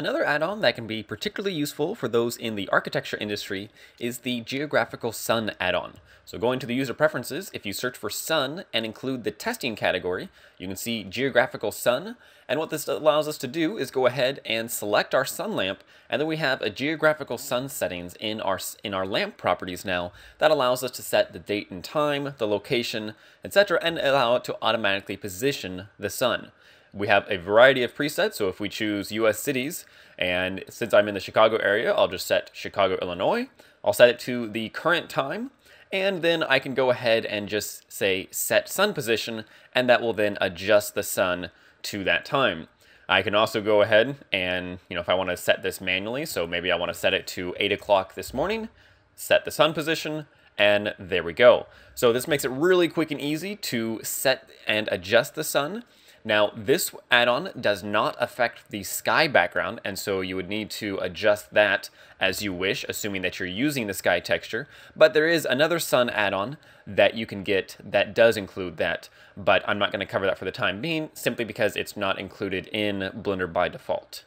Another add-on that can be particularly useful for those in the architecture industry is the Geographical Sun add-on. So going to the user preferences, if you search for sun and include the testing category, you can see Geographical Sun. And what this allows us to do is go ahead and select our sun lamp, and then we have a geographical sun settings in our, in our lamp properties now that allows us to set the date and time, the location, etc., and allow it to automatically position the sun. We have a variety of presets, so if we choose US cities, and since I'm in the Chicago area, I'll just set Chicago, Illinois. I'll set it to the current time, and then I can go ahead and just say set sun position, and that will then adjust the sun to that time. I can also go ahead and, you know, if I want to set this manually, so maybe I want to set it to 8 o'clock this morning, set the sun position, and there we go. So this makes it really quick and easy to set and adjust the sun. Now, this add-on does not affect the sky background, and so you would need to adjust that as you wish, assuming that you're using the sky texture. But there is another sun add-on that you can get that does include that, but I'm not going to cover that for the time being, simply because it's not included in Blender by default.